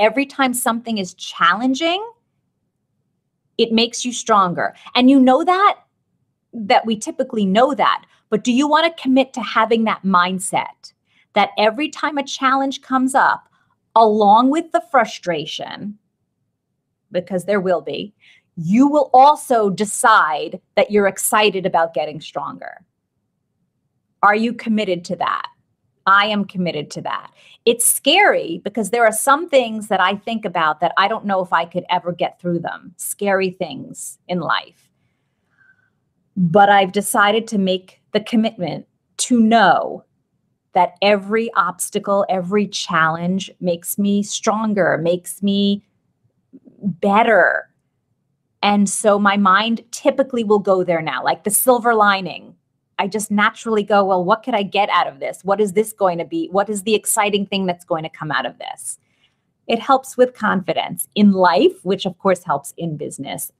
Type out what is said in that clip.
every time something is challenging, it makes you stronger. And you know that, that we typically know that. But do you want to commit to having that mindset that every time a challenge comes up, along with the frustration, because there will be, you will also decide that you're excited about getting stronger. Are you committed to that? I am committed to that. It's scary because there are some things that I think about that I don't know if I could ever get through them, scary things in life. But I've decided to make the commitment to know that every obstacle, every challenge makes me stronger, makes me better. And so my mind typically will go there now, like the silver lining. I just naturally go, well, what could I get out of this? What is this going to be? What is the exciting thing that's going to come out of this? It helps with confidence in life, which of course helps in business.